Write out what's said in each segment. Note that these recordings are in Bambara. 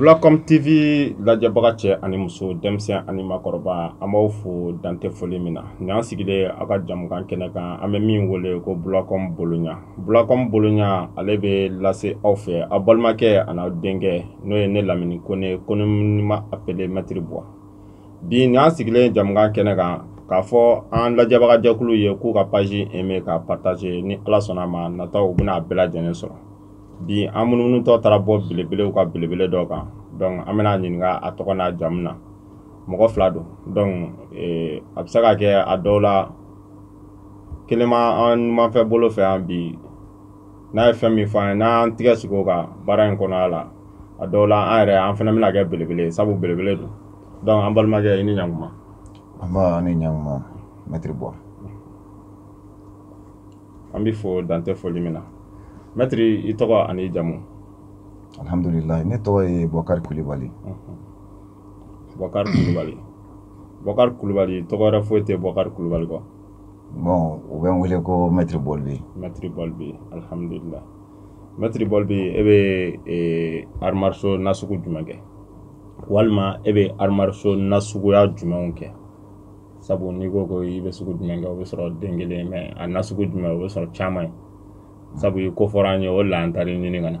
Blacom TV lajɛbaga cɛ ani muso denmisɛn ani makɔrɔba an b'aw fo dantɛ foli min na nin y'an sigilen aw ka jamukan kɛnɛ kan an bɛ min wele ko Blacom boloɲa Bulakɔm bolonya ale bɛ lase aw fɛ a balimakɛ ani aw denkɛ n'o ye ne lamini ko ne ko ma apele mɛtiri bɔ bi n'a sigilen jamana kɛnɛ kan k'a fɔ an lajɛbagajɛkulu ye k'u ka paz e bɛ ka pataz ni ala sɔnna a ma nata u bɛna a bɛɛ lajɛlen sɔrɔ bi an minnutɔ taara bɔ belebelew ka belebele dɔ kan dɔnku an bɛna ɲininka a tɔgɔ n'a jamu na mɔgɔ fila don dɔnku a bɛ se ka kɛ a dɔw la kelen ma an ɲumanfɛ bolo fɛ yan bi n'a ye fɛn min fɔ an ye n'an y'an tigɛ sigi o kan baara in kɔnɔya la a dɔw la an yɛrɛ an fana bɛna kɛ belebele ye sabu belebele don donc an balimakɛ i ni ɲankuma an b'a an ni ɲankuma mɛtiri bɔ an b'i fo dantɛ foli min na mɛtiri i tɔgɔ ani jamu alhamdulilayi ne tɔgɔ ye bɔkari kulibali bɔkari kulibali bɔkari kulubali tɔgɔ wɛrɛ foyi tɛ bɔkari kulubali kɔ bɔn u bɛ n wele ko mɛtiri bɔlibi mɛtiri bɔlibi alihamudulila mɛtiri bɔlibi e bɛ e, arimariso nasugu jumɛn kɛ walima e bɛ arimariso nasuguya jumɛnw kɛ sabu n'i ko ko i bɛ sugu jumɛn kɛ o bɛ sɔrɔ den kelen mɛ a nasugu jumɛn o bɛ sɔrɔ caman ye sabu i ko fɔra an ye o la an taara ɲini ka na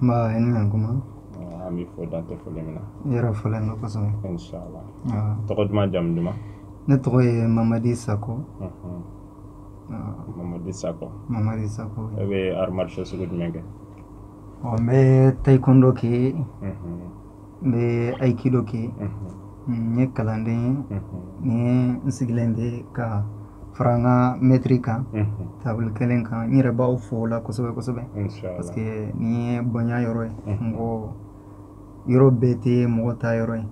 Nba i ni ɲantuma. An b'i fo dantɛ foli min na. I yɛrɛ fɔlen don kosɛbɛ. Inshallah. Awɔ. Tɔgɔ duman jamu duman? Ne tɔgɔ ye Mamadi Sako. Unhun. Awɔ. Mamadi Sako. Mamadi Sako. E bɛ arts martiaux sugu jumɛn kɛ? Ɔ n bɛ taekwondo kɛ. Unhun. n bɛ aikido kɛ n ye kalanden ye ni n sigilen bɛ ka fara n ka mɛtiri kan tabili kelen kan n yɛrɛ b'aw fo o la kosɛbɛ kosɛbɛ parce que ni ye bonya yɔrɔ ye mɔgɔ yɔrɔ bɛɛ tɛ mɔgɔ ta yɔrɔ ye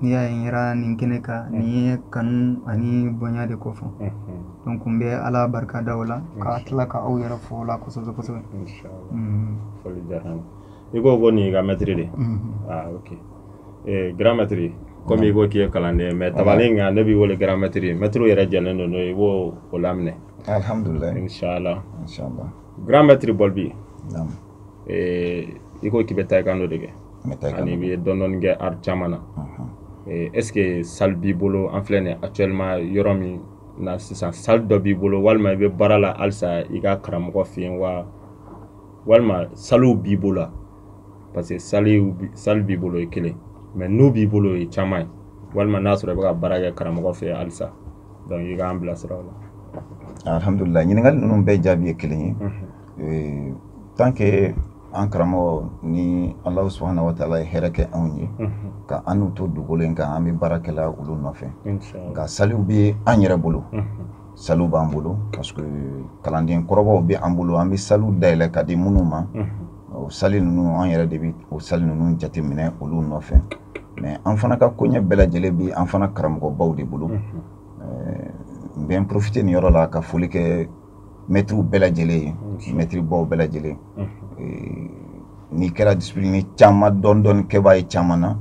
n'i y'a ye n yɛrɛ nin kɛnɛ kan nin ye kanu ani bonya de ko fɔ donc n bɛ ala barika da o la ka tila ka aw yɛrɛ fo o la kosɛbɛ kosɛbɛ i ko ko nin y'i ka mɛtiri de ah ok eh, grand mɛtiri komi i ko k'i ye kalanden ye mais tabalen in kan ne b'i wele grand mɛtiri mɛtiriw yɛrɛ jɛlen don n'o ye i b'o o laminɛ alhamdulillah inshallah inshallah grand mɛtiri bɔlbi naam eh, i ko k'i bɛ taekwondo de kɛ n bɛ taa i ka ani i bɛ dɔɔni dɔɔni kɛ art caman na Eh, est ce que salle b'i bolo an filɛ nin ye actuellement yɔrɔ min na sisan salle dɔ b'i bolo walima i bɛ baara la halisa i ka karamɔgɔ fɛ yen wa walima saliw b'i bolo la parce que saliw sali b'i bolo ye kelen mɛ n'u b'i bolo o ye caman ye walima n'a sɔrɔ i bɛ ka baara kɛ karamɔgɔ fɛ halisa donc i k'an bilasira o la alhamdulillah ɲininkali ninnu bɛɛ jaabi ye kelen ye mhm. tant que an karamɔgɔ ni alahu subahana wa taala ye hɛrɛ kɛ anw ye mhm. ka an n'u to dugukolo in kan an bɛ baara kɛla olu nɔfɛ nka saliw bɛ an yɛrɛ bolo mhm. Salle b'an bolo parce que kalanden kɔrɔbaw bɛ an bolo an bɛ salle dayɛlɛ ka di minnu ma o salle ninnu an yɛrɛ de bɛ o salle ninnu jateminɛ olu nɔfɛ mais an fana ka koɲɛ bɛɛ lajɛlen bɛ an fana karamɔgɔbaw de bolo n bɛ n profiter nin yɔrɔ la ka foli kɛ mɛtiriw bɛɛ lajɛlen ye mɛtiribaw bɛɛ lajɛlen n'i kɛra disipilini caman dɔɔni dɔɔni kɛbaa ye caman na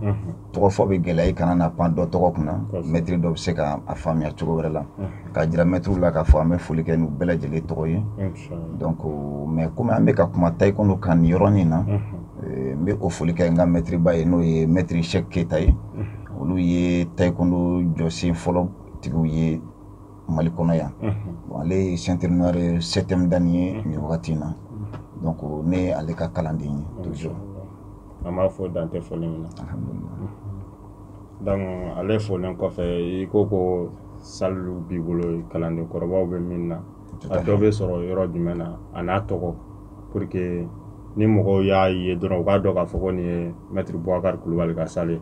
tɔgɔ fɔ bɛ gɛlɛya i kana na pan dɔ tɔgɔ kunna mɛtiri dɔ bɛ se ka a faamuya cogo wɛrɛ la k'a jira mɛtiriw la k'a fɔ an bɛ foli kɛ n'u bɛɛ lajɛlen tɔgɔ ye donc mais komi an bɛ ka kuma taekwondo kan nin yɔrɔnin na eh, n bɛ o foli kɛ n ka mɛtiriba ye n'o ye mɛtiri Sɛki Keyita ye olu ye taekwondo jɔsen fɔlɔ tigiw ye mali kɔnɔ yan bon ale ye centenaire septième dan ye nin wagati in na donc ne ale ka kalanden ye toujours an b'a fɔ dantɛ fɔli min na donc ale fɔlen kɔfɛ i ko ko salilu b'i bolo kalanden kɔrɔbaw bɛ min na a dɔ bɛ sɔrɔ yɔrɔ jumɛn na a n'a tɔgɔ pour que ni mɔgɔw y'a ye dɔrɔn u k'a dɔn k'a fɔ ko nin ye mɛtiri buwakari kulubali ka sale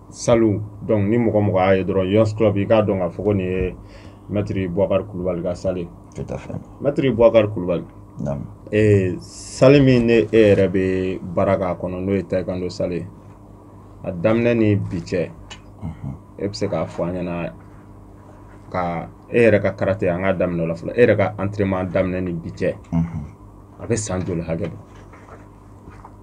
salu donc ni mɔgɔ mɔgɔ y'a ye dɔrɔn yons club i k'a dɔn k'a fɔ ko nin ye mɛtiri buwakari kulubali ka sale mɛtiri buwakari kulubali ee sale min ne e yɛrɛ bɛ baara k'a kɔnɔ n'o ye taekwondo sale ye a daminɛ ni bi cɛ mhm. e bɛ se k'a fɔ an ɲɛna ka e yɛrɛ ka karate an k'a daminɛ o la fɔlɔ e yɛrɛ ka entraînement daminɛ ni bi cɛ mhm. a bɛ san joli hakɛ bɔ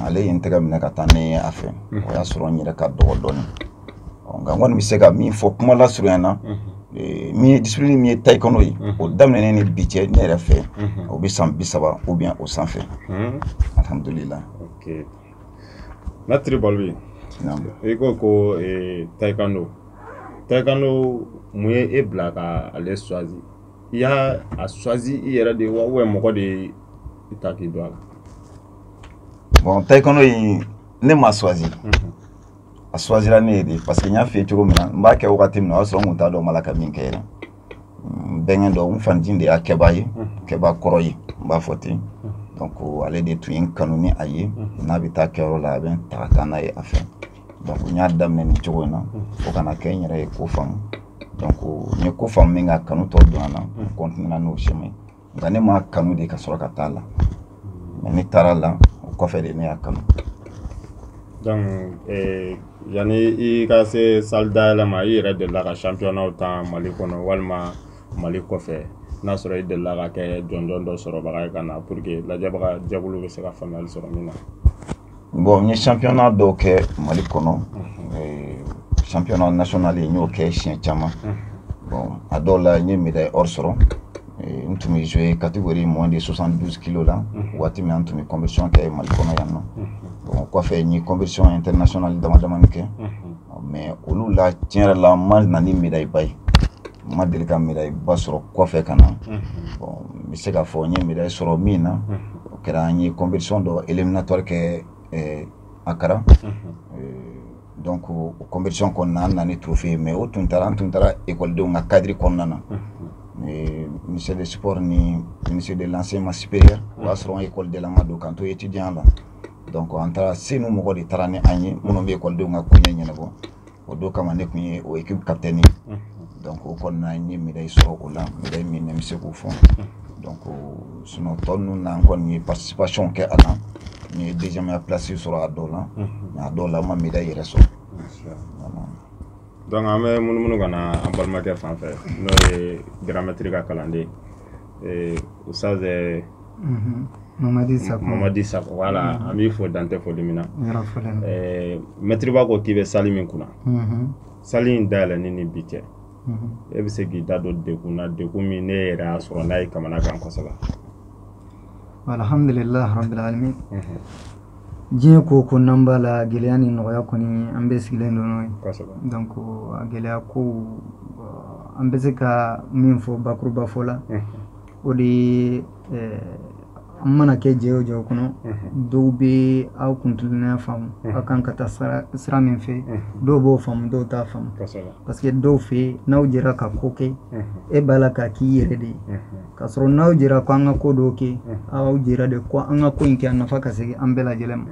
ale ye n tɛgɛ minɛ ka taa ne a fɛ o y'a sɔrɔ n yɛrɛ ka dɔgɔ dɔɔnin nka n kɔni bɛ se ka min fɔ kuma lasurunya na min ye disipilini min ye tayikɔnɔ ye o daminɛnen ni bi cɛ ne yɛrɛ fɛ o bɛ san bi saba o bɛ o sanfɛ alihamudulila Latiri Balu ye i ko ko tayikando tayikando mun ye e bila ka ale suwazi i y'a a suwazi i yɛrɛ de ye wa mɔgɔ de ye i ta k'i don a la bon taekwondo in ne ma soisi mhm. a soisira ne ye de parce que n y'a f'i ye cogo min na n b'a kɛ wagati min na o y'a sɔrɔ n kun t'a dɔn mala ka min kɛ yɛrɛ n bɛnkɛ dɔ n fantin de y'a kɛba ye mhm. kɛba kɔrɔ ye n b'a fɔ ten mhm. donc ale de tun ye n kanu ni a ye n'a bɛ taa kɛyɔrɔ la a bɛ n ta ka taa n'a ye a fɛ donc n y'a daminɛ nin cogo in na fo kana kɛ n yɛrɛ ye ko faamu donc n ye ko faamu min ka kanu tɔ don a la n kɔntinɛna n'o chemin ye nka ne m'a kanu de ka sɔrɔ ka taa la mɛ ne taara la o kɔfɛ de ne y'a kanu donc eh, yanni i ka se sali dayɛlɛ ma i yɛrɛ delila ka championnatw ta mali kɔnɔ walima mali kɔfɛ n'a sɔrɔ i delila ka kɛ jɔnjɔn dɔ sɔrɔbaga ye ka na pour que lajɛbaga jɛkulu bɛ se ka faamuyali sɔrɔ min na Bon n ye championnat dɔw kɛ Mali kɔnɔ ee, championnat national n y'o kɛ siɲɛ caman bon a dɔw la n ye médaille or sɔrɔ ee, n tun bɛ jouer catégorie moins de 72 kilos la waati min an tun bɛ compétition kɛ Mali kɔnɔ yan nɔ bon o kɔfɛ n ye compétition internationale dama damani kɛ mais olu la tiɲɛ yɛrɛ la n ma na ni médaille ba ye ma deli ka mi i ba sɔrɔ kɔfɛ ka na n bɛ se k'a fɔ n ye mi sɔrɔ min na o kɛra an ye kɔnmbiso dɔ e bɛna tɔɔrɔ kɛ a kɛra dɔn ko o kɔnmbiso kɔnɔna an nan tofe yen mɛ o tun taara an tun taara ekɔdenw ka kadiri kɔnɔna na misi de sip ni misi de lase ma sip yan o y'a sɔrɔ ye kɔlidlama don kan to ye tɛdenya la dɔn an taara sen mɔgɔ de taara ni an ye minnu bɛ kɔdenw ka kun ɲɛnabɔ o don kama ne tun ye o équipe capitaine ye donc o kɔni na n ye médaille sɔrɔ o la médaille min ne bɛ se k'o fɔ donc sinon tɔ ninnu na n kɔni ye participation kɛ a la n ye deuxième place sɔrɔ a dɔw la mais a dɔw la n ma médaille yɛrɛ sɔrɔ. donc an bɛ munumunu ka na an balimakɛ fan fɛ n'o ye gramɛtiri ka kalanden eh, Usaz mamadi sakɔ mamadi sakɔ wala an b'i fɔ dantɛ fɔli min na mɛtiriba ko k'i bɛ sali min kunna sali in dayɛlɛni ni bi cɛ e bɛ se k'i da don dekun na dekun min ne yɛrɛ y'a sɔrɔ n'a ye kamana kan kosɛbɛ alhamdulilah rabbil alamin diɲɛ ko ko n'an b'a la gɛlɛya ni nɔgɔya kɔni an bɛ sigilen don n'o ye donc a gɛlɛya ko an bɛ se ka min fɔ bakuruba fɔ la o de ye eh, an mana kɛ jɛ o jɛ o kɔnɔ dɔw bɛ aw kuntilenna faamu aw kan ka taa sira- sira min fɛ dɔw b'o faamu dɔw t'a faamu kosɛbɛ parce que dɔw fɛ yen, n'aw jɛra ka ko kɛ e b'a la k'a k'i yɛrɛ de ye k'a sɔrɔ n'aw jɛra ko an ka ko dɔw kɛ aw jɛra de ko an ka ko in kɛ a nafa ka segin an bɛɛ lajɛlen ma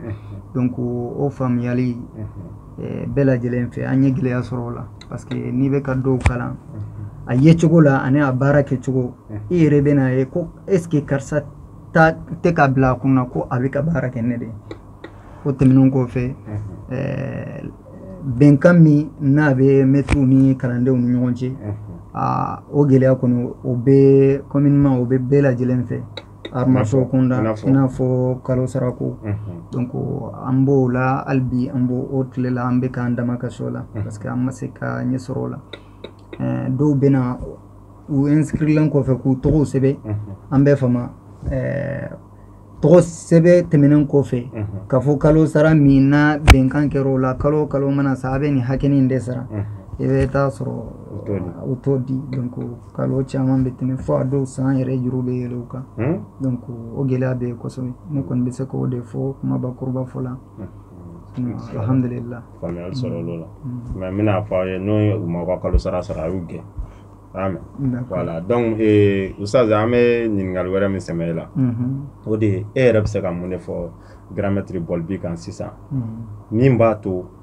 donc o faamuyali eh, bɛɛ lajɛlen fɛ an ye gɛlɛya sɔrɔ o la parce que n'i bɛ ka dɔw kalan a ye cogo la ani a baara kɛ cogo i yɛrɛ bɛ n'a ye ko est ce que karisa ta tɛ ka bila a kun na ko a bɛ ka baara kɛ ne de o tɛmɛnen kɔfɛ ɛɛ bɛnkan min n'a bɛ mɛtiriw ni kalandenw ni ɲɔgɔn cɛ aa o gɛlɛya kɔni o bɛ kɔminima o bɛ bɛɛ lajɛlen fɛ armaso kunda i n'a fɔ kalo sarako donc an b'o la hali bi an b'o o tile la an bɛ k'an dama kasi o la parce que an ma se ka ɲɛ sɔrɔ o la dɔw bɛ na u inscrilen kɔfɛ k'u tɔgɔw sɛbɛn an bɛ fama tɔgɔ sɛbɛn tɛmɛnen kɔfɛ ka fɔ kalo sara min na bɛnkan kɛra o la kalo kalo mana sa a bɛ nin hakɛ in de sara i bɛ taa sɔrɔ u t'o di donc kalo caman bɛ tɛmɛ fo a dɔw san yɛrɛ juru bɛ yɛlɛ u kan hmm? donc o gɛlɛya bɛ yen kosɛbɛ ne kɔni bɛ se k'o de fɔ kumaba kuruba fɔ la hmm. alhamdulillah faamuyali sɔrɔ olu la hmm. mais n bɛna fɔ aw ye n'o ye u ma ka kalo sara sara a y'u gɛn amen voilà donc eh, ustaz an bɛ ɲininkali wɛrɛ min sɛmɛ e la mhm. o de ye e yɛrɛ bɛ se ka mun de fɔ gramɛtiri bɔlibi kan sisan min b'a to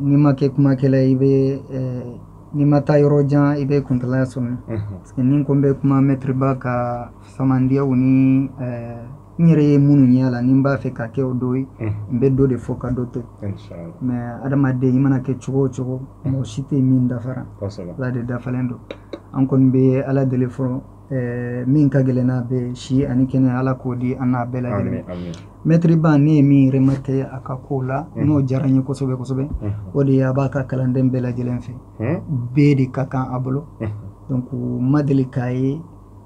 n'i ma kɛ kumakɛla i bɛ n'i ma taa yɔrɔ jan i bɛ kuntalaya sɔmi parce que ni ko n bɛ kuma mɛtiriba ka samandiyaw ni n yɛrɛ ye minnu ɲɛ la ni n b'a fɛ ka kɛ o dɔ ye n bɛ dɔ de fɔ ka dɔ to mɛ adamaden i mana kɛ cogo o cogo mɔgɔ si tɛ min dafara ala de dafalen don an kɔni bɛ ala deli fɔlɔ Ɛɛ min ka gɛlɛn n'a bɛ si ani kɛnɛ ala k'o di an n'a bɛɛ lajɛlen mɛtiri ban ne ye min yɛrɛma tɛ a ka ko la n'o diyara n ye kosɛbɛ kosɛbɛ o de a b'a ka kalanden bɛɛ lajɛlen fɛ bɛɛ de ka kan a bolo don ko ma deli k'a ye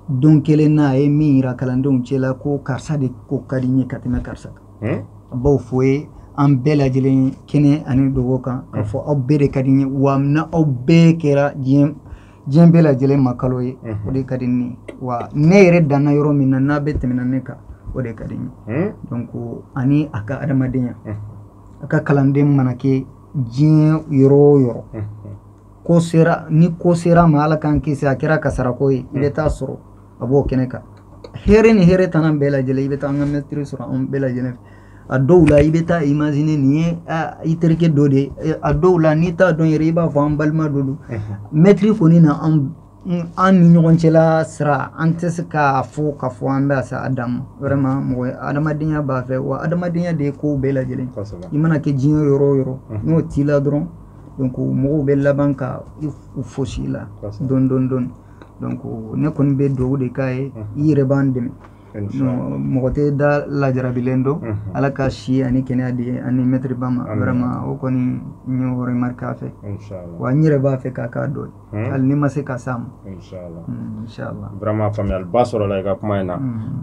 don kelen n'a ye min jira kalandenw cɛ la ko karisa de ko ka di ye ka tɛmɛ karisa kan a b'o fɔ ye an bɛɛ lajɛlen kɛnɛ ani dogo kan ka fɔ aw bɛɛ de ka di ye wa na aw bɛɛ kɛra diɲɛ diɲɛ bɛɛ lajɛlen ma kalo ye o de ka di ne wa ne yɛrɛ danna yɔrɔ min na n'a bɛ tɛmɛna ne kan o de ka di n ye donc ani a ka adamadenya a ka kalanden mana kɛ diɲɛ yɔrɔ o yɔrɔ ko sera ni ko sera ma ala k'an kisi a kɛra kasarako ye i bɛ taa sɔrɔ a b'o kɛnɛ kan hɛrɛ ni hɛrɛ tana bɛɛ lajɛlen i bɛ taa an ka mɛtiri sɔrɔ an bɛɛ lajɛlen fɛ a dɔw la i bɛ taa imagine nin ye i terikɛ dɔ de ye a dɔw la n'i t'a dɔn yɛrɛ i b'a fɔ an balima dɔ don mɛtiri kɔni na an an ni ɲɔgɔn cɛla sira an tɛ se k'a fɔ k'a fɔ an bɛ se a dan ma vraiment mɔgɔ adamadenya b'a fɛ wa adamadenya de ye kow bɛɛ lajɛlen i mana kɛ diɲɛ yɔrɔ o yɔrɔ n'o t'i la dɔrɔn donc mɔgɔw bɛ laban ka u fosi la dɔɔni dɔɔni dɔɔni donc ne kɔni bɛ dugawu de k'a ye i yɛrɛ b'an dɛmɛ mɔgɔ tɛ da lajarabilen dɔn ala ka si ani kɛnɛya di ani mɛtiri ba ma wɛrɛma o kɔni ɲɛ wɔɔrɔ mari k'a fɛ wa n yɛrɛ b'a fɛ k'a k'a dɔn hali ni ma se ka s'a ma wɛrɛma faamuyali ba sɔrɔla i ka kuma in na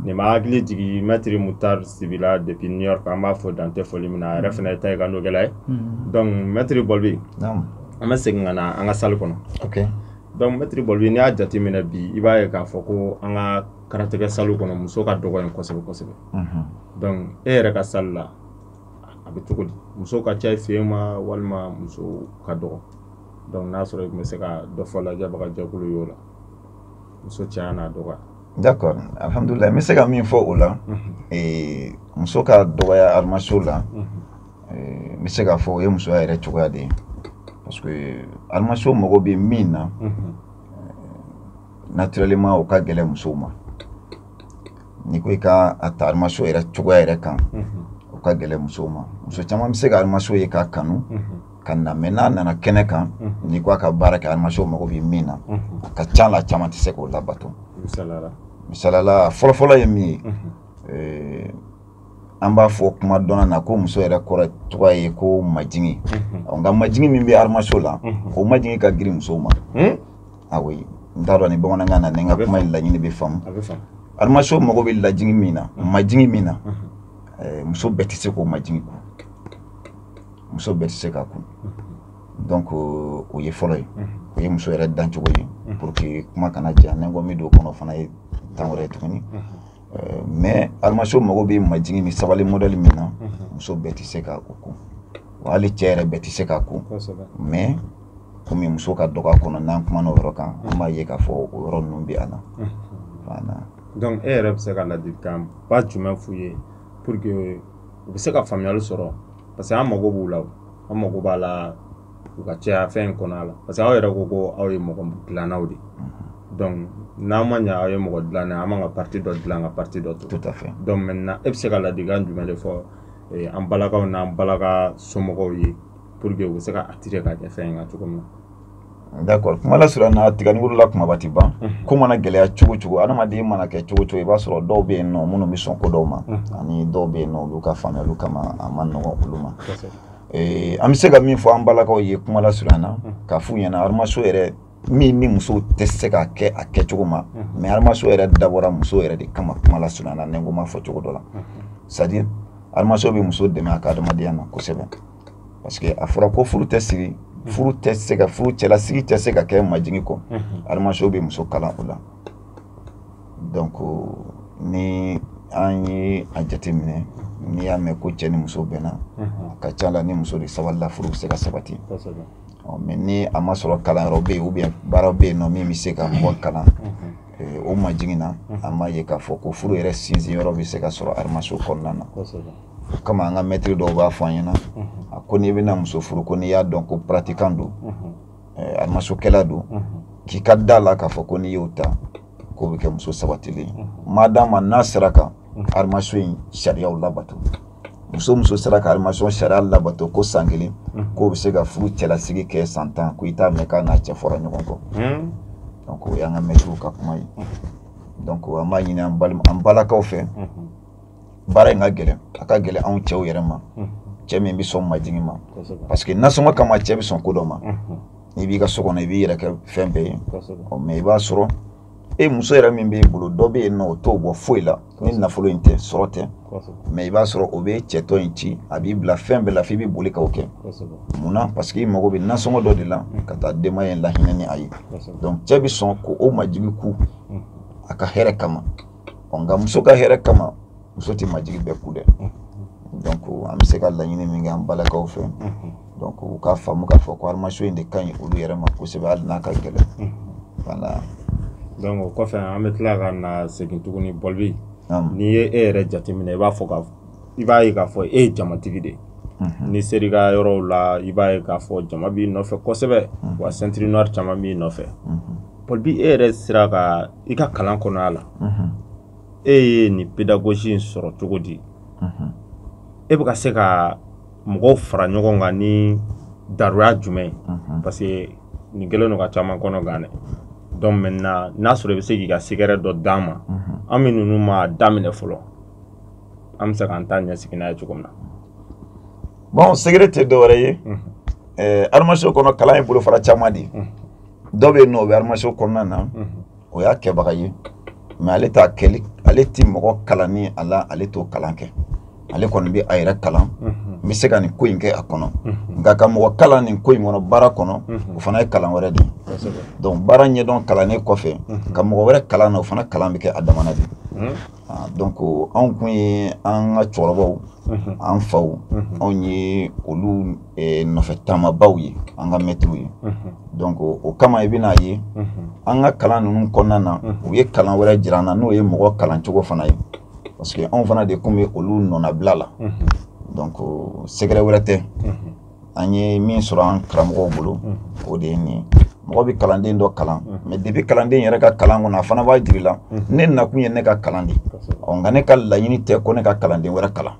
nin ma hakili jigin mɛtiri mutari sibila depuis new york an b'a fɔ dantɛ fɔli min na a yɛrɛ fana ye ta i ka nogɛla ye donc mɛtiri bɔlbi an bɛ segin ka na an ka sali kɔnɔ donc mɛtiri bɔlbi n'i y'a jateminɛ bi i b'a ye k'a fɔ ko an ka karatigɛ salo kɔnɔ muso ka dɔgɔ yen kosɛbɛ kosɛbɛ donc e yɛrɛ ka sali la a bɛ cogo di muso ka ca i fɛ ma walima muso ka dɔgɔ donc n'a sɔrɔ i tun bɛ se ka dɔ fɔ lajɛbaga jɛkulu y'o la muso caya n'a dɔgɔya d'accord alhamdulillah n bɛ se ka min fɔ o la eh, muso ka dɔgɔya armaso la eh, n bɛ se k'a fɔ o ye musoya yɛrɛ cogoya de ye parce que armaso mago bɛ min na naturellement o ka gɛlɛn musow ma n'i ko i ka a ta alimaso yɛrɛ cogoya yɛrɛ kan o ka gɛlɛn musow ma muso caman bɛ se ka alimaso ye k'a kanu ka na mɛ n'a nana kɛnɛ kan n'i ko a ka baara kɛ alimaso mago bɛ min na a ka ca la caman tɛ se k'o labato misalala fɔlɔfɔlɔ ye min ye an b'a fɔ kuma dɔnna na ko muso yɛrɛ kɔrɔ tɔgɔ ye ko majigin mhm. nka majigin min bɛ aramaso la mhm. o majigin ka girin musow ma hmm? awo n t'a dɔn ni bamanankan na ni n ka kuma in laɲini bɛ faamu aramaso mago bɛ lajigin min na mhm. majigin min na eh, muso bɛɛ tɛ se k'o majigin kun muso bɛɛ tɛ se k'a kun donc o ye fɔlɔ ye o ye muso yɛrɛ dancogo ye pour que kuma kana ja ni n ko n bɛ don o kɔnɔ fana ye tan wɛrɛ ye tuguni. euh, mais alimaso mago bɛ majigin ni sabali modèle min na mhm. muso bɛɛ tɛ se ka o kun wa hali cɛ yɛrɛ bɛɛ tɛ se ka kun mais komi muso ka dɔgɔ a kɔnɔ n'an kumana o yɔrɔ kan an b'a ye k'a fɔ o yɔrɔ ninnu bɛ a la fana donc e yɛrɛ bɛ se ka ladilikan ba jumɛn f'u ye pour que u bɛ se ka faamuyali sɔrɔ parce que an mago b'u la an mago b'a la u ka caya fɛn in kɔnɔ a la parce que aw yɛrɛ ko ko aw ye mɔgɔ dilannaw de donc n'a ma ɲa aw ye mɔgɔ dilanna an b'an ka parti dɔ dilan ka parti dɔ to tout à fait donc maintenant e bɛ se ka ladilikan jumɛn de fɔ eh, an balakaw n'an balaka somɔgɔw ye pour que u bɛ se ka attirer ka kɛ fɛn in kan cogo min na d'accord kuma lasurunya na tiganikuru la kumaba tɛ ban ko mana gɛlɛya cogo cogo adamaden mana kɛ cogo cogo i b'a sɔrɔ dɔw bɛ yen nɔ minnu bɛ sɔn ko dɔw ma ani dɔw bɛ yen nɔ olu ka faamuyaliw kama a ma nɔgɔn olu ma kosɛbɛ ee, an bɛ se ka min fɔ an balakaw ye kuma la surunya na k'a f'u ɲɛna aramaso yɛrɛ min ni muso tɛ se ka kɛ a kɛcogo ma mɛ aramaso yɛrɛ dabɔra muso yɛrɛ de kama kuma la surunya na nɛnko ma fɔ cogo dɔ la c'est à dire aramaso bɛ muso dɛmɛ a ka adamadenya na kosɛbɛ parce que a fɔra ko furu tɛ siri furu tɛ se ka furu cɛlasigi tɛ se ka kɛ majigin kɔ aramaso bɛ muso kalan o la dɔn ko ni an ye a jate minɛ n'i y'a mɛn ko cɛ ni muso bɛnna a ka ca la ni muso de sabalila furu bɛ se ka sabati mɛ ni a ma sɔrɔ kalanyɔrɔ bɛ yen ubiyɛn baara bɛ yen nɔ min bɛ se ka mɔgɔ kalan Eh, o ma jiginna mhm. an b'a ye k'a fɔ ko furu yɛrɛ sinsin yɔrɔ bɛ se ka sɔrɔ arimaso kɔnɔna na o kama an ka mɛtiri dɔw b'a fɔ an ɲɛna mhm. a ko n'i bɛna muso furu ko n'i y'a dɔn ko pratikan don mhm. eh, arimasokɛla don k'i ka da la k'a fɔ ko n'i y'o ta k'o bɛ kɛ muso sabatilen ye ma d'a ma n'a sera kan harimaso in sariyaw labato muso muso sera ka harimaso sariya labato ko san kelen k'o bɛ se ka furu cɛlasigi kɛ san tan ko i t'a mɛn k'a n'a cɛ fɔra ɲɔgɔn kɔ donc o y'an ka mɛtiriw ka kuma ye donc an b'a ɲini an balima an balakaw fɛ baara in ka gɛlɛn a ka gɛlɛn anw cɛw yɛrɛ ma cɛ min bɛ sɔn majigin ma parce que nasɔngɔ kama cɛ bɛ sɔn ko dɔ ma n'i b'i ka so kɔnɔ i b'i yɛrɛ kɛ fɛn bɛɛ ye mɛ i b'a sɔrɔ e muso yɛrɛ min b'e bolo dɔ bɛ yen nɔ o t'o bɔ foyi la ni nafolo in tɛ sɔrɔ tɛ mɛ i b'a sɔrɔ o bɛ cɛtɔ in ci a b'i bila fɛn bɛɛ la f'i bɛ boli ka o kɛ munna parce que i mago bɛ nasɔngɔ dɔ de la ka taa denbaya in lahinɛ ni a ye donc cɛ bɛ sɔn ko o majigi ku a ka hɛrɛ kama ɔ nka muso ka hɛrɛ kama muso tɛ majigi bɛɛ ku dɛ donc an bɛ se ka laɲini min kɛ an balakaw fɛ donc u k'a faamu k'a fɔ ko armation in de ka ɲi olu yɛrɛ ma kosɛbɛ hali n'a ka gɛlɛn voilà donc o kɔfɛ an bɛ tila ka na segin tuguni bɔlbi n'i ye e yɛrɛ jateminɛ i b'a fɔ ka i b'a ye k'a fɔ e ye jamatigi de ye mhm. ni seri ka yɔrɔw la i b'a ye k'a fɔ jama b'i nɔfɛ kosɛbɛ mhm. wa sentiri noir caman b'i nɔfɛ bɔlbi mhm. e yɛrɛ sera ka i ka kalan kɔnɔya la e ye nin pedagogie in sɔrɔ cogo di e bɛ ka se ka mɔgɔw fara ɲɔgɔn kan ni daruya jumɛn ye mhm. parce que nin kɛlen don ka caman kɔnɔ gan dɛ donc maintenant n'a sɔrɔ i bɛ se k'i ka sigɛrɛ dɔ d'an ma mhm. an bɛ ninnu ma daminɛ fɔlɔ an bɛ se k'an ta ɲɛsigi n'a ye cogo min na. bon sigɛrɛ tɛ dɔwɛrɛ ye mhm. eh, arimasiyo kɔnɔ kalan ye bolofara caman de ye dɔ bɛ yen nɔ o bɛ arimasiyo kɔnɔna na. o y'a kɛbaga ye mɛ ale t'a kɛli ale tɛ mɔgɔ kalanni a la ale t'o kalan kɛ ale kɔni bɛ a yɛrɛ kalan mhm. n bɛ se ka nin ko in kɛ a kɔnɔ mhm. nka ka mɔgɔ kalan nin ko in kɔnɔ baara kɔnɔ mhm. o fana ye kalan wɛrɛ de ye donc baara ɲɛdɔn kalannen kɔfɛ ka mɔgɔ wɛrɛ kalan na o fana kalan bɛ kɛ a damana de Ah, donc anw kun ye an ka cɛkɔrɔbaw mhm. an faw mhm. anw ye olu eh, nɔfɛ taamabaw ye an ka mɛtiriw ye mhm. donc o kama i bɛna ye an ka kalan ninnu kɔnɔna na u ye kalan wɛrɛ jira an na n'o ye mɔgɔ kalan cogo fana ye parce que anw fana de kun bɛ olu nɔnabila la donc sɛgɛrɛ wɛrɛ tɛ an ye min sɔrɔ an karamɔgɔw bolo o de ye nin ye mɔgɔ bɛ kalanden dɔ kalan mɛ depi kalanden yɛrɛ ka kalan kɔnɔ a fana b'a jiri la ne nakun ye ne ka kalan de ɔ nka ne ka laɲini tɛ ko ne ka kalanden wɛrɛ kalan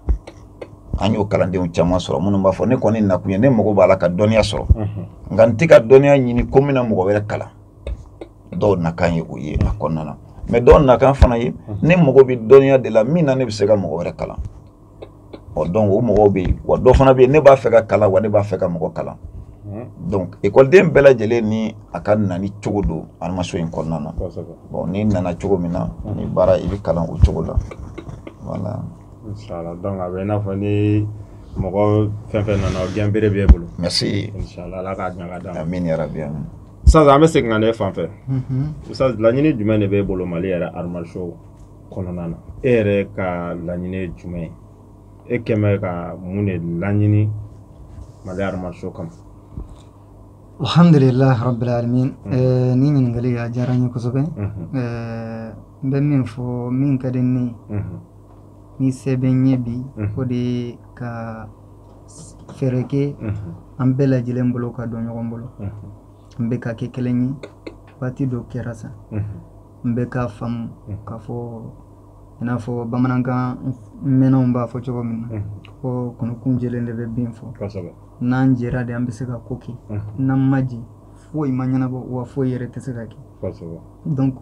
an y'o kalandenw caman sɔrɔ minnu b'a fɔ ne kɔni nakun ye ne mago b'a la ka dɔnniya sɔrɔ nka n tɛ ka dɔnniya ɲini ko min na mɔgɔ wɛrɛ kalan dɔw nakan ye o ye a kɔnɔna na mɛ dɔw nakan fana ye ne mago bɛ dɔnniya de la min na ne bɛ se ka mɔgɔ wɛrɛ kalan ɔ dɔnku o mɔgɔw bɛ yen wa dɔ fana bɛ yen ne b'a fɛ ka kalan wa ne b'a fɛ ka mɔgɔ kalan donc ekɔliden bɛɛ lajɛlen ni a ka nani cogo don alimaso in kɔnɔna na bon n'i nana cogo min na ni baara i bɛ kalan o cogo la voilà. inshallah donc a bɛ i n'a fɔ ni mɔgɔ fɛn fɛn nana o gɛn bere b'e bolo. merci inshallah ala k'a ɲɛ ka d'a ma. amin yarabi amin. sisan an bɛ segin ka na e fan fɛ. sisan laɲini jumɛn de b'e bolo mali yɛrɛ armation. kɔnɔna na e yɛrɛ ka laɲini ye jumɛn ye e kɛmɛ ka mun de laɲini mali aramaso kama alhamdulillah rabbil alamin mm. eh, ni ɲininkali a diyara n ye kosɛbɛ mm-hmm. eh, n bɛ min fɔ min ka di ne ye mm-hmm. ni se bɛ n ye bi mm-hmm. o de ye ka fɛɛrɛ kɛ an bɛɛ lajɛlen bolo ka dɔn ɲɔgɔn bolo an bɛ ka kɛ kelen ye waati dɔ kɛra sa n bɛ k'a faamu k'a fɔ i n'a fɔ bamanankan mɛnnaw b'a fɔ cogo min na ko kunukun jɛlen de bɛ bin fɔ n'an jɛra de an bɛ se ka ko kɛ n'an ma jɛ foyi ma ɲɛnabɔ wa foyi yɛrɛ tɛ se ka kɛ donc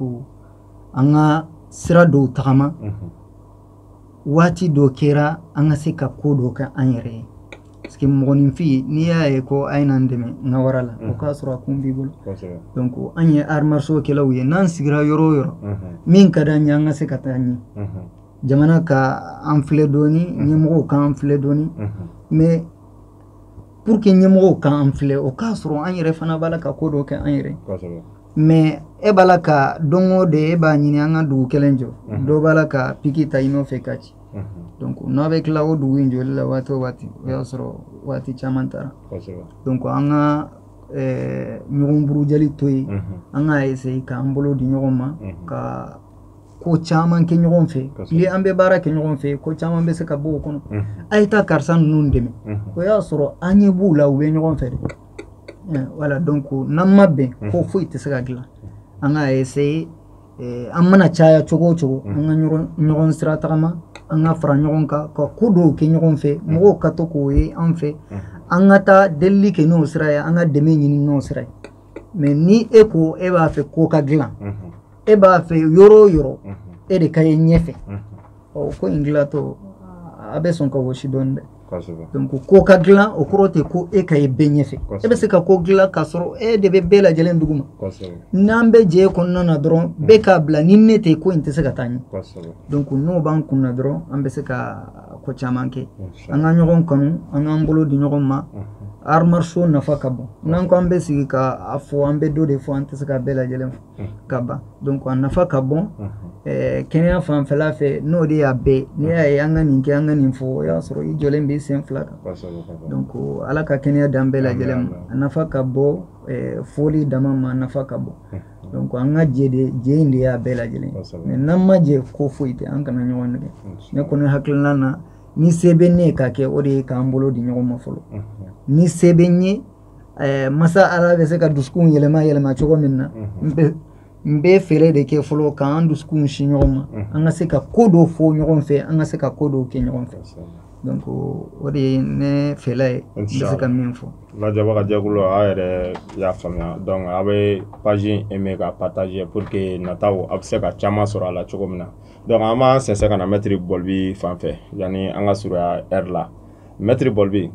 an ka sira dɔw tagama waati dɔ kɛra an ka se ka ko dɔ kɛ an yɛrɛ ye parce que mɔgɔninfin n'i y'a ye ko a ye n'an dɛmɛ n ka wara la o k'a sɔrɔ a kun b'i bolo donc an ye armarso kɛlaw ye n'an sigira yɔrɔ o yɔrɔ min ka d'an ye an ka se ka taa ɲɛ jamana ka an filɛ dɔɔni ɲɛmɔgɔw k'an filɛ dɔɔni mais pour que ɲɛmɔgɔw k'an filɛ o k'a sɔrɔ an yɛrɛ fana b'a la ka ko dɔ kɛ an yɛrɛ mais e b'a la ka don o don e b'a ɲini an ka dugu kelen jɔ mhm. dɔ b'a la ka piki ta i nɔfɛ ka ci mhm. donc n'a bɛ tila o dugu in jɔli la waati o waati o y'a sɔrɔ waati caman taara donc an ka eh, ɲɔgɔn burujali to yen mhm. an ka essaye k'an bolo di ɲɔgɔn ma ka ko caman kɛ ɲɔgɔn fɛ ni an bɛ baara kɛ ɲɔgɔn fɛ ko caman bɛ se ka bɔ o kɔnɔ a ye taa karisa ninnu dɛmɛ o y'a sɔrɔ an ɲɛ b'u la u bɛ ɲɔgɔn fɛ de eh, wala donc n'an ma bɛn mhm. ko foyi tɛ se ka dilan an ka essaye eh, an mana caya cogo o cogo mhm. an ka ɲɔgɔn sira tagama an ka fara ɲɔgɔn kan ka ko dɔw kɛ ɲɔgɔn fɛ mhm. mɔgɔw ka to k'o ye an fɛ an ka taa delili kɛ n'o sira ye an ka dɛmɛ ɲini n'o sira ye mɛ ni e ko e b'a fɛ ko ka dilan e b'a fɛ yɔrɔ o yɔrɔ e de ka ye ɲɛfɛ ɔ ko in dilatɔ a bɛ sɔn ka wɔsi dɔɔni dɛ donc ko ka dilan o kɔrɔ tɛ ko e ka ye bɛɛ ɲɛfɛ e bɛ se ka ko dilan k'a sɔrɔ e de bɛ bɛɛ lajɛlen dugu ma n'an bɛ jɛ kɔnɔna na dɔrɔn bɛɛ k'a bila ni ne tɛ ko in tɛ se ka taa ɲɛ donc n'o b'an kun na dɔrɔn an bɛ se ka ko caman kɛ an ka ɲɔgɔn kanu an k'an bolo di ɲɔgɔn ma arts martiaux nafa ka bon n'an ko an bɛ sigi ka a fɔ an bɛ dɔ de fɔ an tɛ se ka bɛɛ lajɛlen fɔ ka ban donc a nafa ka bɔn eh, kɛnɛya fanfɛla fɛ n'o de y'a bɛɛ n'i y'a ye an ka nin kɛ an ka nin fɔ o y'a sɔrɔ i jɔlen bɛ sen fila kan donc ala ka kɛnɛya dan bɛɛ lajɛlen ma a nafa ka bɔ eh, foli dama ma a nafa ka bɔ donc an ka jɛ de jɛ in de y'a bɛɛ lajɛlen mais n'an ma jɛ ko foyi tɛ an kana ɲɔgɔn nɛgɛ ne kɔni hakilina na ni se bɛ ne ye ka kɛ o de ye k'an bolo di ɲɔgɔn ma fɔlɔ ni se bɛ n ye eh, masa ala bɛ se ka dusukunw yɛlɛma yɛlɛma cogo min na mhm. n bɛ n bɛ feere de kɛ fɔlɔ k'an dusukunw si ɲɔgɔn ma mhm. an ka se ka ko dɔw fɔ ɲɔgɔn fɛ an ka se ka ko dɔw kɛ ɲɔgɔn fɛ donc o de ye ne fɛla ye n bɛ se ka min fɔ lajabaga jɛkulu a yɛrɛ y'a faamuya donc a bɛ page in aimé ka partager pour que nataw a bɛ se ka caman sɔrɔ a la cogo min na donc an b'an sɛnsɛn ka na mɛtiri bɔlbi fan fɛ yanni an ka surunya ɛri la mɛtiri bɔli bɛ yen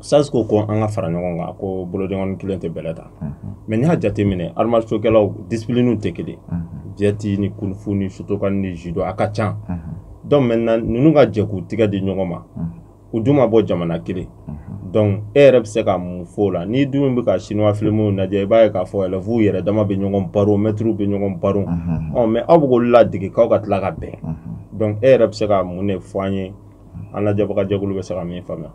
saz ko ko an ka fara ɲɔgɔn kan ko bolodengɔni kelen tɛ bɛlɛ ta mɛ n'i y'a jateminɛ arimacokɛlaw disipiliniw tɛ kelen jɛti ni kunfu ni sotoka ni judo a ka ca donc maintenant ninnu ka jɛ k'u tigɛ di ɲɔgɔn ma u dun ma bɔ jamana kelen donc e yɛrɛ bɛ se ka mun fɔ o la n'i dun bɛ ka sinuwa filimuw lajɛ i b'a ye k'a fɔ ɛlɛfuw yɛrɛ dama bɛ ɲɔgɔn baro mɛtiriw bɛ ɲɔgɔn baro ɔ mɛ aw bɛ k'olu ladege k'aw ka tila ka bɛn donc e yɛrɛ bɛ se ka mun de fɔ an ye an lajɛbagajɛkulu bɛ se ka min faamuya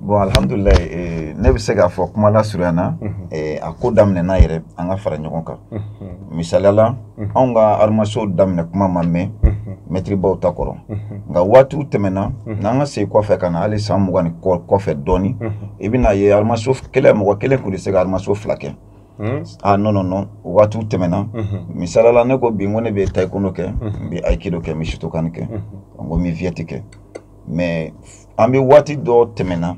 bon alhamdulillah eh, ne bɛ se k'a fɔ kuma lasurunya na mhm. eh, a ko daminɛna yɛrɛ an ka fara ɲɔgɔn kan mhm. misaliya la mhm. anw ka arimaso daminɛ kuma ma mɛn mɛtiribaw ta kɔrɔ nka waatiw tɛmɛna n'an ka segin kɔfɛ ka na hali san mugan ni kɔfɛ dɔɔni i bɛna ye arimaso kelen mɔgɔ kelen tun tɛ se ka arimaso fila kɛ Hmm? Ah, non non non waatiw tɛmɛna mhm. misala la ne ko bi ko ne bɛ taekwondo kɛ mhm. n bɛ aikido kɛ n bɛ shotokani kɛ mhm. n ko n bɛ viɛti kɛ mais an bɛ waati dɔ tɛmɛna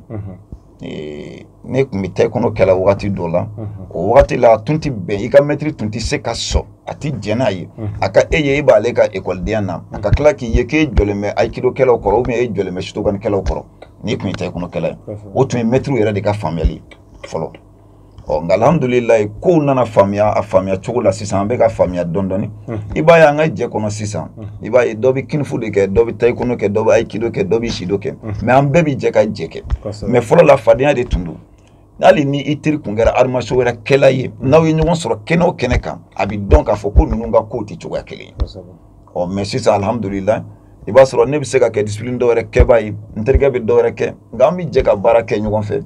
eh, ne tun bɛ taekwondo kɛla wagati dɔ la o wagati la a tun tɛ bɛn i ka mɛtiri tun tɛ se ka sɔn a tɛ jɛn n'a ye a ka e ye e b'ale ka ekɔlidenya na a ka tila k'i ye k'e jɔlen bɛ aikido kɛlaw kɔrɔ ou bien e jɔlen bɛ shotokani kɛlaw kɔrɔ n'i tun ye taekwondo kɛla ye o tun ye mɛtiriw yɛrɛ de ka faamuyali fɔlɔ ɔ nka alhamdulilayi kow nana faamuya a faamuya cogo la sisan an bɛ ka faamuya dɔɔni dɔɔni i b'a ye an ka jɛ kɔnɔ sisan i b'a ye dɔ bɛ kinifu de kɛ dɔ bɛ tayikono kɛ dɔ bɛ aikido kɛ dɔ bɛ sido kɛ mɛ an bɛɛ bɛ jɛ ka jɛ kɛ mɛ fɔlɔ la fadenya de tun don hali ni i teri kun kɛra arimaso wɛrɛ kɛla ye n'aw ye ɲɔgɔn sɔrɔ kɛnɛ o kɛnɛ kan a bɛ dɔn k'a fɔ ko ninnu ka kow tɛ cogoya kelen ye ɔ mɛ sisan alihamudulilayi i b'a sɔrɔ ne bɛ se ka kɛ disipilini dɔwɛrɛ kɛbaa ye n terikɛ bɛ dɔwɛrɛ kɛ nka an bɛ jɛ ka baara kɛ ɲɔgɔn fɛ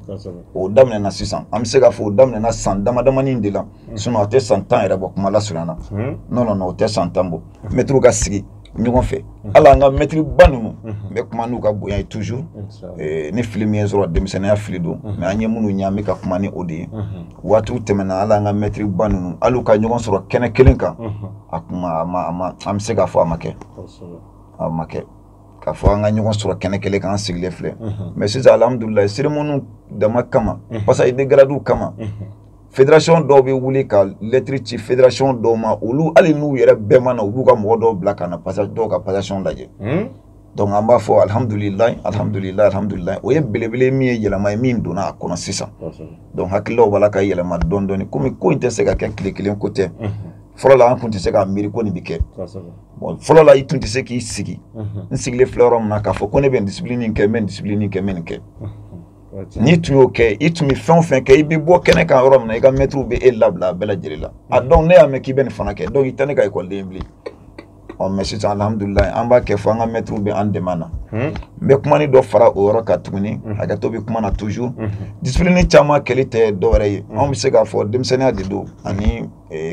o daminɛna sisan an bɛ se k'a fɔ o daminɛna san damadamanin de la hmm. sinɔn a tɛ san tan yɛrɛ bɔ kuma lasurunya na hmm. non non non o tɛ san tan bɔ hmm. mɛtiriw ka sigi ɲɔgɔn fɛ hali an ka mɛtiriba ninnu n bɛ kuma n'u ka bonya ye toujours eh, ni fili min ye sɔrɔ denmisɛnninya fili don mɛ an ye minnu ɲɛ an bɛ ka kuma ni o de ye waatiw tɛmɛna hali an ka mɛtiriba ninnu hali u ka ɲɔgɔn sɔrɔ kɛnɛ kelen kan a kuma a ma a ma an bɛ se k'a fɔ a ma kɛ a ma kɛ k'a fɔ an ka ɲɔgɔn sɔrɔ kɛnɛ kelen kan an sigilen filɛ mɛ sisan alihamudulilayi seremoniw dama kama pasa i bɛ garadiw kama fédération dɔw bɛ wuli ka lɛtiri ci fédération dɔw ma olu hali n'u yɛrɛ bɛɛ ma na u b'u ka mɔgɔ dɔw bila ka na pasa dɔw ka passation lajɛ donc an b'a fɔ alihamudulilayi alihamudulilayi alihamudulilayi o ye belebele min ye yɛlɛma ye min donna a kɔnɔ sisan donc hakililaw b'a la ka yɛlɛma dɔɔni dɔɔni komi ko in tɛ se ka kɛ tile kelen ko tɛ fɔlɔ la an tun tɛ se k'a miiri ko nin bɛ kɛ bon fɔlɔ la i tun tɛ se k'i sigi n sigilen filɛ yɔrɔ min na k'a fɔ ko ne bɛ nin disipilini in kɛ n bɛ nin disipilini in kɛ n bɛ nin kɛ n'i tun y'o kɛ i tun bɛ fɛn o fɛn kɛ i bɛ bɔ kɛnɛ kan yɔrɔ min na i ka mɛtiriw bɛ e labila a bɛɛ lajɛlen la a dɔn ne y'a mɛn k'i bɛ nin fana kɛ donc i tɛ ne ka ekɔliden ye bilen ɔ mɛ sisan alihamudulilayi an b'a kɛ fo an ka mɛtiriw bɛ an dɛmɛ na n bɛ kuma ni dɔ fara o yɔrɔ kan tuguni hakɛto bɛ kuma na toujours disipilini caman kɛli tɛ dɔwɛrɛ ye anw bɛ se k'a fɔ denmisɛnninya de don ani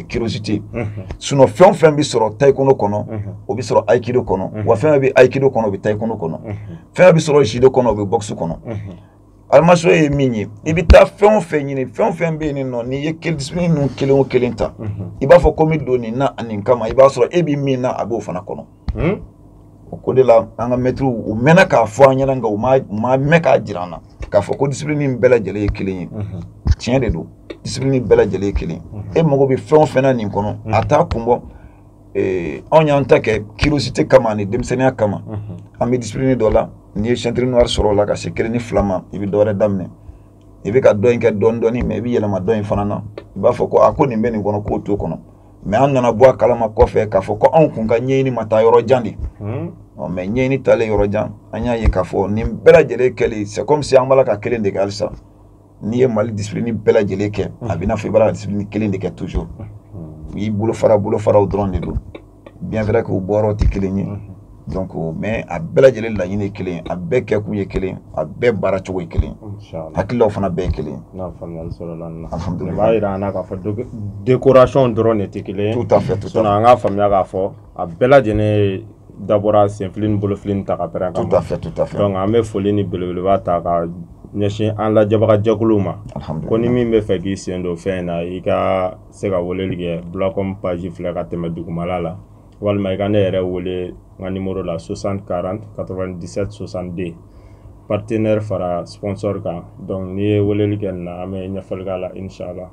curiosité sinon fɛn o fɛn bɛ sɔrɔ taekwondo kɔnɔ o bɛ sɔrɔ aikido kɔnɔ wa fɛn bɛ aikido kɔnɔ o bɛ taekwondo kɔnɔ fɛn bɛ sɔrɔ judo kɔnɔ o bɛ boxe kɔnɔ alimaso ye min ye i bɛ taa fɛn o fɛn ɲini fɛn o fɛn bɛ yen nɔ n'i ye kilisini ninnu kelen o kelen ta mhm. i b'a fɔ ko min don nin na ani kama i b'a sɔrɔ e bɛ min na a b'o fana kɔnɔ hmm? o ko de la an ka mɛtiriw u mɛnna k'a fɔ an ɲɛna nka u ma mɛn k'a jira an na k'a fɔ ko disipilini in bɛɛ lajɛlen ye kelen ye mhm. tiɲɛ de don disipilini bɛɛ lajɛlen ye kelen mhm. e mago bɛ fɛn o fɛn na nin kɔnɔ a t'a kun bɔ eh, anw y'an ta kɛ curiosité kama ani denmisɛnninya kama mhm. an bɛ discipline dɔ la n'i ye centre noir sɔrɔ o la ka se kelen ni fila ma i bɛ dɔ wɛrɛ daminɛ i bɛ ka dɔ in kɛ dɔɔni dɔɔni mɛ i bɛ yɛlɛma dɔ in fana na i b'a fɔ ko a ko nin bɛ nin kɔnɔ k'o t'o kɔnɔ mɛ an nana bɔ a kalama kɔfɛ k'a fɔ ko anw kun ka ɲɛɲini ma taa yɔrɔ jan de mhm. mɛ ɲɛɲini taalen yɔrɔ jan an y'a ye k'a fɔ nin bɛɛ lajɛlen kɛli c'est comme si an b'a la ka kelen de kɛ halisa n'i ye mali disipilini bɛɛ lajɛlen kɛ a bɛ n'a fɔ i b'a disipilini kelen de kɛ toujours u y'i bolofara bolofaraw dɔrɔn de don bien vrai que u bɔyɔrɔ tɛ kelen ye donc mais a bɛɛ lajɛlen laɲini ye kelen a bɛɛ kɛkun ye kelen a bɛɛ baara cogo ye kelen hakililaw fana bɛɛ ye kelen ye b'a jira an na k'a fɔ décoration dɔrɔn de tɛ kelen ye tout à fait tout à fait an k'a faamuya k'a fɔ a bɛɛ lajɛlen ye dabɔra senfili ni bolofili ta ka pɛrɛn a kama tout à fait tout à fait donc an bɛ foli ni belebeleba ta ka ɲɛsin an lajɛbagajɛkuluw ma ko ni min bɛ fɛ k'i sen don fɛn in na i ka se ka weleli kɛ bulacom page filɛ ka tɛmɛ dugumala la walima i ka ne yɛrɛ wele n ka nimoro la 60 40 97 62 partenaire fara sponsor kan donc n'i ye weleli kɛ nin na an bɛ ɲɛfɔli k'a la inshallah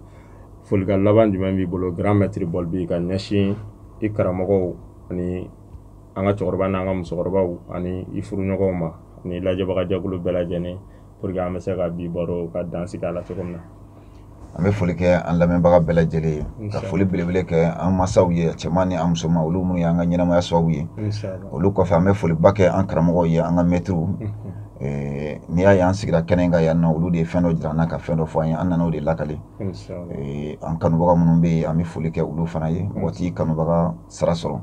folikan laban jumɛn b'i bolo grand maître bɔlbi ka ɲɛsin i karamɔgɔw ani an ka cɛkɔrɔba n'an ka musokɔrɔbaw ani i furuɲɔgɔnw ma ani lajɛbagajɛkulu bɛɛ lajɛlen pour que an bɛ se ka bi baro ka dan sigi a la cogo min na an bɛ foli kɛ an lamɛnbaga bɛɛ lajɛlen ye ka foli belebele kɛ an masaw ye cɛman ni an musoman olu minnu ye an ka ɲɛnamaya sababu ye olu kɔfɛ an bɛ foliba kɛ an karamɔgɔw ye an ka mɛtiriw Eh, n'i y'a ye an sigira kɛnɛ in ka yan nɔ olu de ye fɛn dɔ jira an na ka fɛn dɔ fɔ an ye an nana o de lakale eh, an kanubaga minnu bɛ yen an bɛ foli kɛ olu fana ye mɔgɔ t'i kanubaga sara sɔrɔ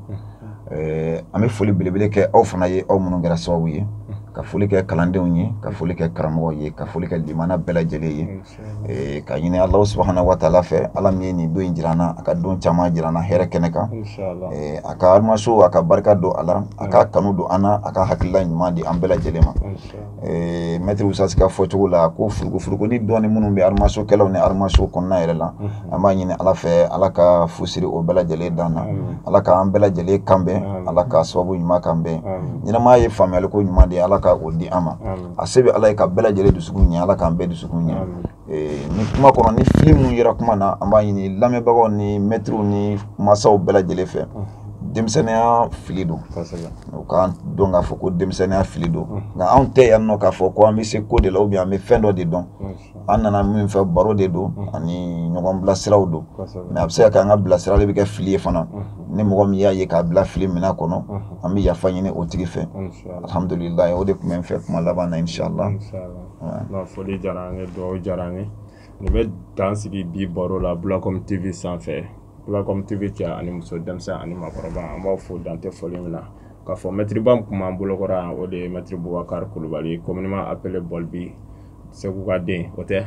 eh, an bɛ foli belebele kɛ aw fana ye aw minnu kɛra sababu ye ka foli kɛ kalandenw ye ka foli kɛ karamɔgɔw ye ka foli kɛ limana bɛɛ lajɛlen ye eh, ka ɲini ala subahana wa taala fɛ ala min ye nin don in jira na a ka don caman jira na hɛrɛ kɛnɛ kan eh, a ka alimaso a ka barika don a la a ka kanu don an na a ka hakilila ɲuman di an bɛɛ lajɛlen ma Ee mɛtiri usasi ka fɔ cogo la ko furuku furuku ni dɔɔni minnu bɛ aramaso kɛlaw ni aramaso kɔnɔna yɛrɛ la an b'a ɲini ala fɛ ala ka fusiri o bɛɛ lajɛlen dan na ala k'an bɛɛ lajɛlen kanbɛn ala ka sababu ɲuman kanbɛn ɲɛnama ye faamuyali ko ɲuman de ye ala ka o di an ma a se bɛ ala ye ka bɛɛ lajɛlen dusu ɲɛ ala k'an bɛɛ dusu ɲɛ ni kuma kɔnɔ ni fili minnu yera kuma na an b'a ɲini lamɛnbagaw ni mɛtiriw ni masaw bɛɛ lajɛlen fɛ denmisɛnninya fili don u k'an dɔn k'a fɔ ko denmisɛnninya fili don nka anw tɛ yan nɔ k'a fɔ ko an bɛ se ko de la ubiyɛn an bɛ fɛn dɔ de dɔn an nana min fɛ baro de don ani ɲɔgɔn bilasiraw don mɛ a bɛ se ka kɛ an ka bilasirali bɛ kɛ fili ye fana ni mɔgɔ min y'a ye k'a bila fili minɛn kɔnɔ an bɛ yafa ɲini o tigi fɛ alihamudulilayi o de tun bɛ n fɛ kuma laban na insala Nka foli diyara an ye dugawu diyara an ye nin bɛ dan sigi bi baro la Bulacom TV sanfɛ Bulacom TV cɛ ani muso denmisɛn ani maakɔrɔba an b'aw fo dantɛ foli min na k'a fɔ mɛtiriba min tun b'an bolokɔrɔ yan o de ye mɛtiri Bubakari Kulubali communément appelé Bɔlibi Segu ka den o tɛ.